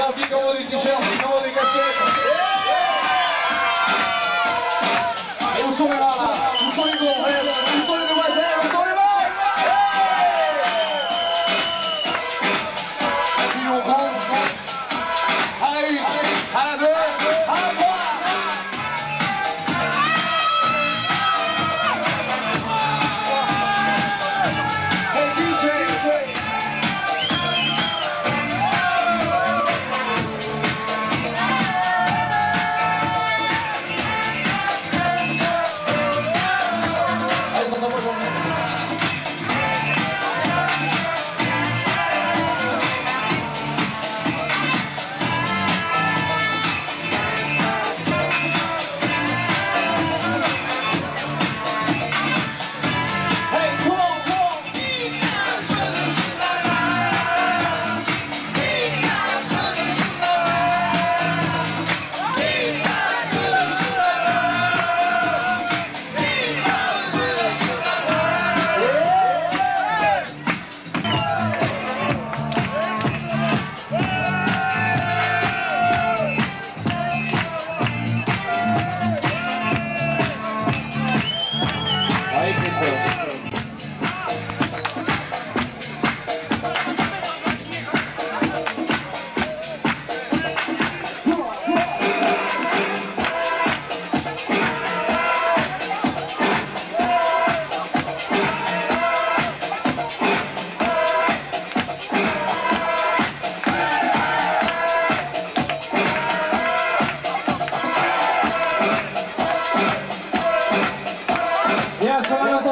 On qui commande des t-shirts, qui commande des casquettes. Et où sont les là, Où sont les gonzesses Où sont les demoiselles? Où sont les mecs Et puis on compte à la à deux,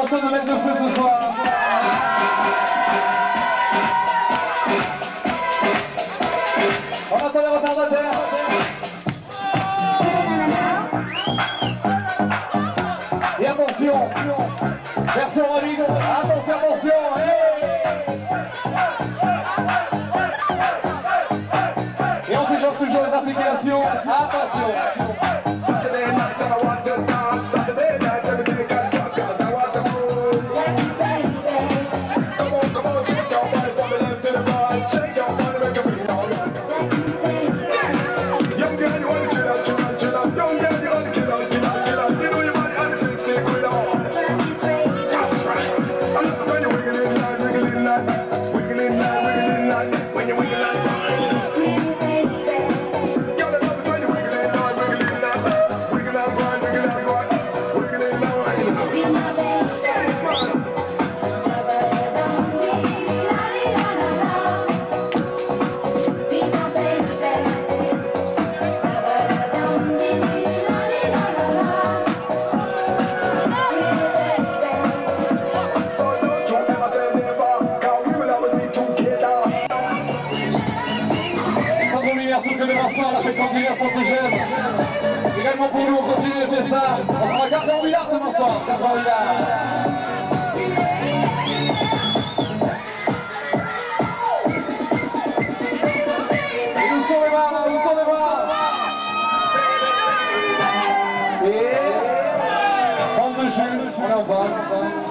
ça va l'intention de feu ce soir. On attend les retardataires. Et attention, version remix, attention, attention, Et on s'échange toujours les articulations, attention Sandro Minerso que Vincent, la fréquence d'hiver Santigène. Également pour nous, on continue de faire ça. On sera gardé en Villard demain soir, gardé en Villard. Et où